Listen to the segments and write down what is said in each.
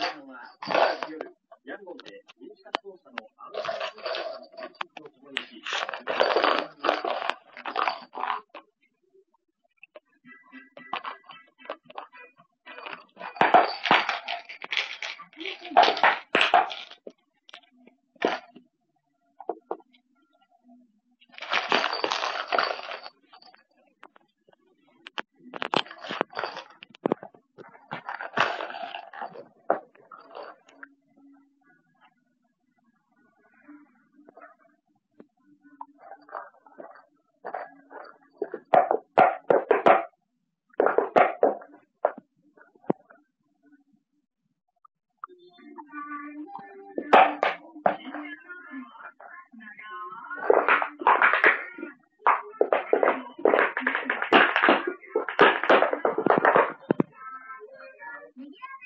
Come on, let's get it. Yeah.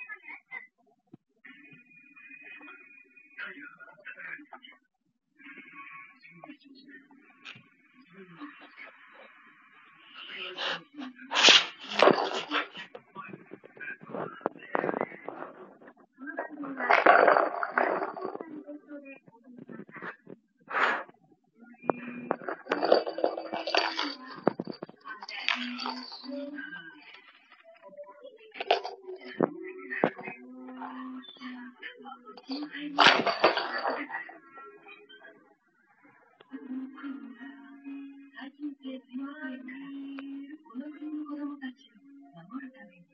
この国の子供たちを守るために、